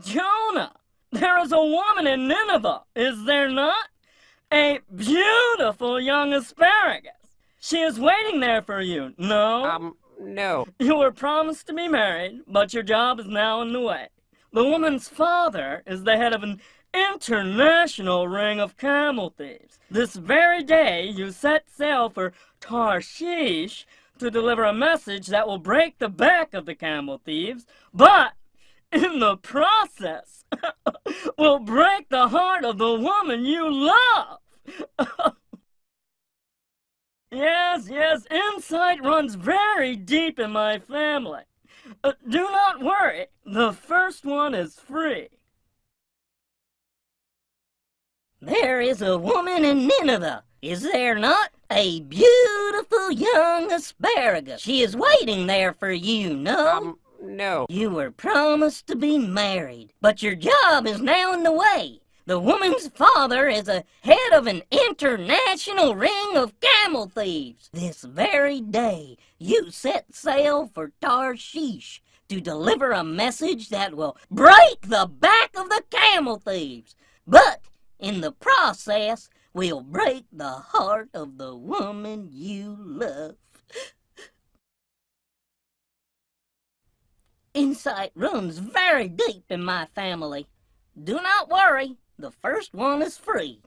Jonah, there is a woman in Nineveh, is there not? A beautiful young asparagus. She is waiting there for you, no? Um, no. You were promised to be married, but your job is now in the way. The woman's father is the head of an international ring of camel thieves. This very day you set sail for Tarshish to deliver a message that will break the back of the camel thieves, but in the process will break the heart of the woman you love. yes, yes, insight runs very deep in my family. Uh, do not worry, the first one is free. There is a woman in Nineveh, is there not? A beautiful young asparagus. She is waiting there for you, no? Um, no. You were promised to be married, but your job is now in the way. The woman's father is a head of an international ring of camel thieves. This very day, you set sail for Tarshish to deliver a message that will break the back of the camel thieves. But in the process, will break the heart of the woman you love. Insight runs very deep in my family. Do not worry, the first one is free.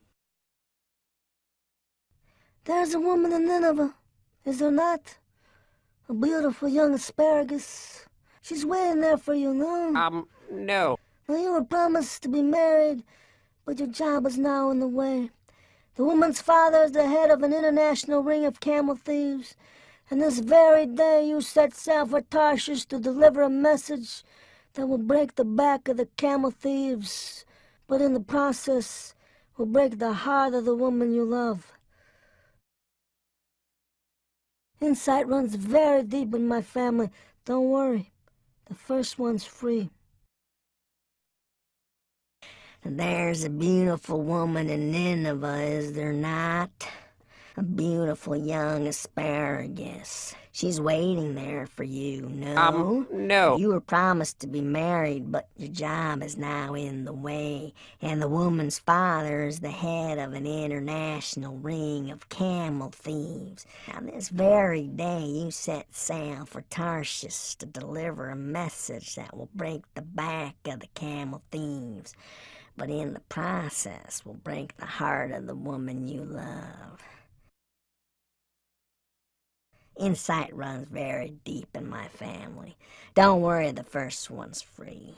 There's a woman in Nineveh, is there not? A beautiful young asparagus. She's waiting there for you, no? Um, no. Now you were promised to be married, but your job is now in the way. The woman's father is the head of an international ring of camel thieves, and this very day you set sail for Tarshish to deliver a message that will break the back of the camel thieves, but in the process will break the heart of the woman you love. Insight runs very deep in my family. Don't worry, the first one's free. There's a beautiful woman in Nineveh, is there not? A beautiful young asparagus. She's waiting there for you, no? Um, no. You were promised to be married, but your job is now in the way, and the woman's father is the head of an international ring of camel thieves. On this very day you set sail for Tarshish to deliver a message that will break the back of the camel thieves but in the process will break the heart of the woman you love. Insight runs very deep in my family. Don't worry, the first one's free.